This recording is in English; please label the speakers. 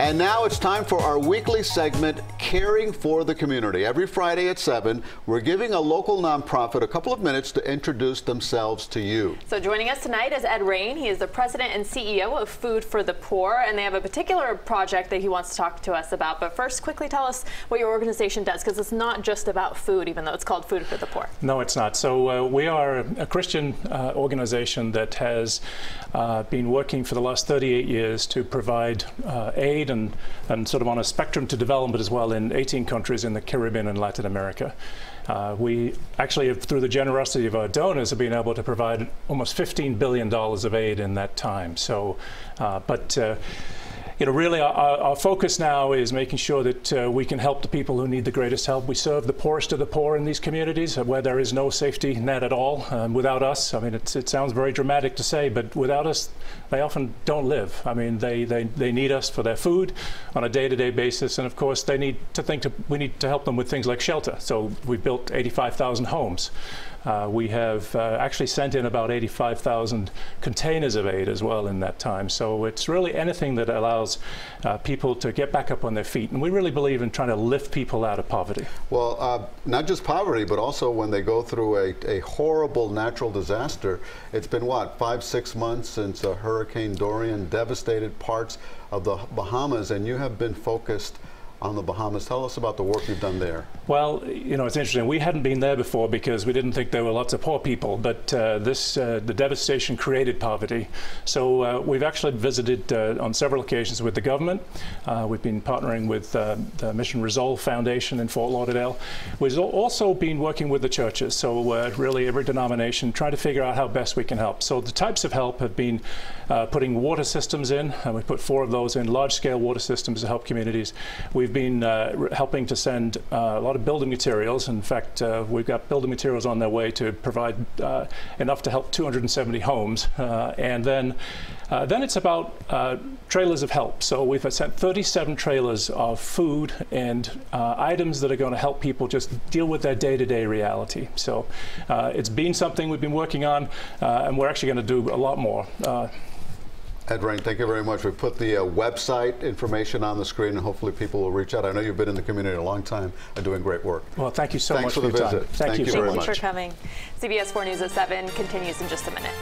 Speaker 1: And now it's time for our weekly segment, Caring for the Community. Every Friday at 7, we're giving a local nonprofit a couple of minutes to introduce themselves to you.
Speaker 2: So joining us tonight is Ed Raine. He is the president and CEO of Food for the Poor, and they have a particular project that he wants to talk to us about. But first, quickly tell us what your organization does, because it's not just about food, even though it's called Food for the Poor.
Speaker 3: No, it's not. So uh, we are a Christian uh, organization that has uh, been working for the last 38 years to provide uh, and, and sort of on a spectrum to development as well in 18 countries in the Caribbean and Latin America. Uh, we actually, through the generosity of our donors, have been able to provide almost $15 billion of aid in that time. So, uh, but uh, you know, really our, our, focus now is making sure that uh, we can help the people who need the greatest help. We serve the poorest of the poor in these communities uh, where there is no safety net at all. Um, without us, I mean, it sounds very dramatic to say, but without us, they often don't live. I mean, they, they, they need us for their food on a day-to-day -day basis, and of course, they need to think to, we need to help them with things like shelter. So we've built 85,000 homes. Uh, we have uh, actually sent in about 85,000 containers of aid as well in that time. So it's really anything that allows uh, people to get back up on their feet. And we really believe in trying to lift people out of poverty.
Speaker 1: Well, uh, not just poverty, but also when they go through a, a horrible natural disaster. It's been what, five, six months since Hurricane Dorian devastated parts of the Bahamas, and you have been focused on the Bahamas. Tell us about the work you've done there.
Speaker 3: Well, you know, it's interesting. We hadn't been there before because we didn't think there were lots of poor people, but uh, this, uh, the devastation created poverty. So uh, we've actually visited uh, on several occasions with the government. Uh, we've been partnering with uh, the Mission Resolve Foundation in Fort Lauderdale. We've also been working with the churches, so really every denomination, trying to figure out how best we can help. So the types of help have been putting water systems in, and we put four of those in, large-scale water systems to help communities. We've We've been uh, helping to send uh, a lot of building materials. In fact, uh, we've got building materials on their way to provide uh, enough to help 270 homes. Uh, and then, then it's about trailers of help. So we've sent 37 trailers of food and items that are going to help people just deal with their day-to-day -day reality. So it's been something we've been working on, and we're actually going to do a lot more.
Speaker 1: Ed Raine, thank you very much. We put the uh, website information on the screen, and hopefully people will reach out. I know you've been in the community a long time and doing great work.
Speaker 3: Well, thank you so
Speaker 1: Thanks
Speaker 3: much
Speaker 1: for, the visit.
Speaker 3: Thank,
Speaker 1: thank, you,
Speaker 2: very
Speaker 1: much.
Speaker 2: Thank you for coming. CBS 4 News at 7 continues in just a minute.